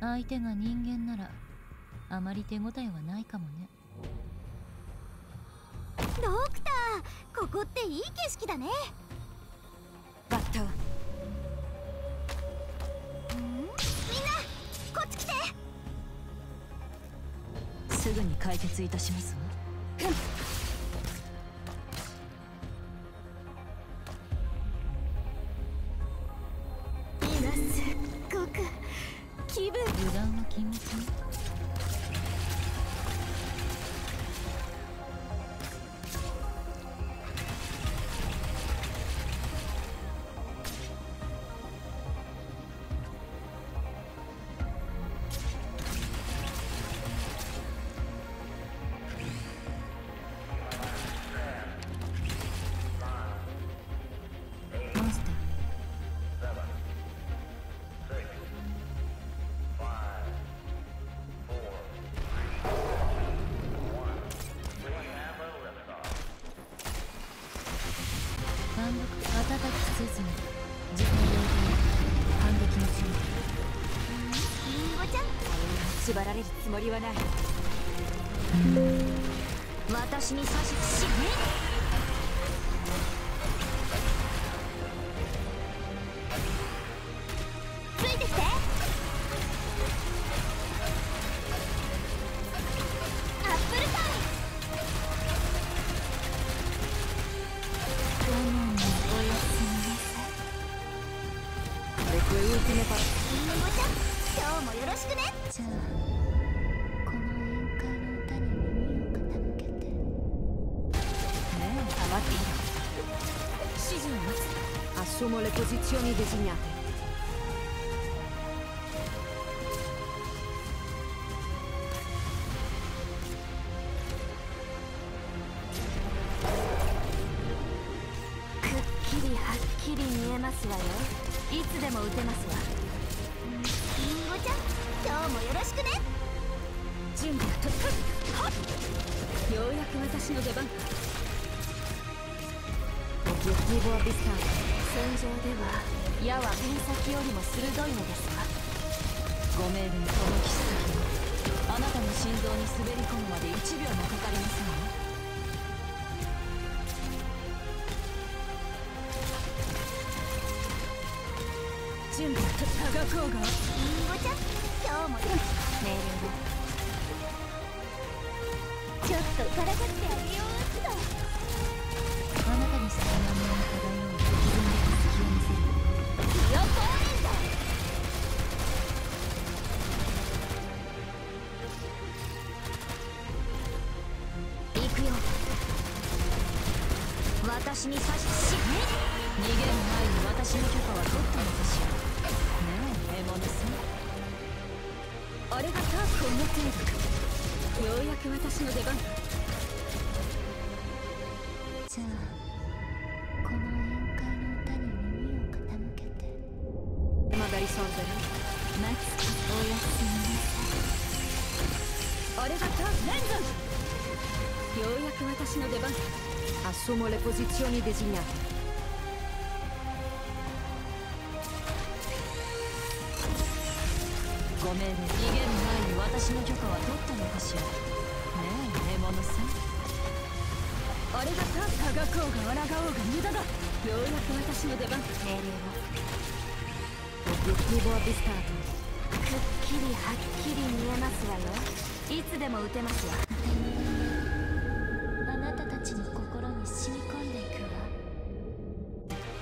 相手が人間ならあまり手応えはないかもね。ドクターここっていい景色だね。バッターみんなこっち来て。すぐに解決いたしますわ。今すっごく気分。油断は禁物ね縛られるつもりはない。私に指図しつ今日もよろしくね。じゃあこの宴会の歌に耳を傾けて。ねえ黙っていろ指示を待つ Assumo le posizioni designate くっきりはっきり見えますわよ。いつでも打てますわ。今日もよろしくね。準備が整っ。ようやく私の出番オブジェクティブアビスター戦場では矢はペン先よりも鋭いのですわご命令この切先あなたの心臓に滑り込むまで1秒もかかりませんわ準備がたがこうがリンゴちゃ今日も命令をちょっとからかってあげよ。うっとあなたにその名前を漂う自分で隙を見せる気を通るんだ行くよ。私に指図し逃げる前に私の許可は取ったのかしらあれがタークを持っているようやく私の出番じゃあこの宴会の歌に耳を傾けて。マダリソンゼマツコおやすみなさいあれがタークレンザンようやく私の出番 Assumo le posizioni designate 命令逃げる前に私の許可は取ったのかしらねえ獲物さんあれがタークがこうが抗おうが無駄だようやく私の出番命令はビッグボービスターくっきりはっきり見えますわよ。いつでも撃てますわ。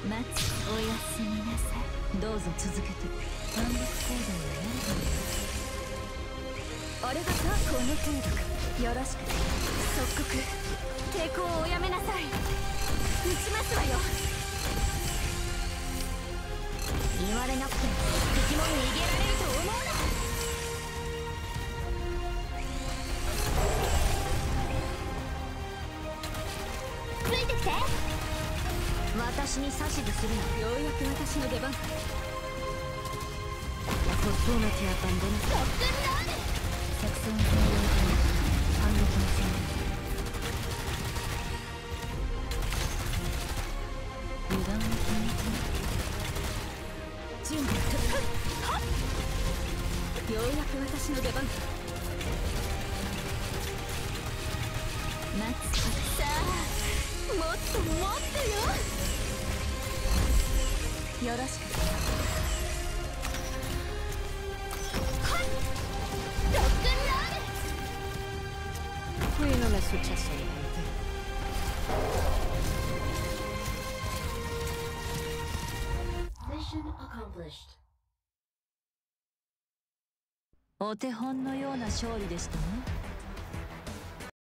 待つおやすみなさい。どうぞ続けて。単独行動はやる。あれがタークを持っているかよろしく即刻抵抗をおやめなさい。撃ちますわよ。言われなくても敵も逃げられる。私に指図するの。ようやく私の出番。La fortuna ti abbandona 特訓ラーメン作戦終了後反撃の準備油断は禁物ね準備はっよようやく私の出番。だ待つさあもっともっとよ。よろしくロックンロール Qui non è successo niente お手本のような勝利でしたね。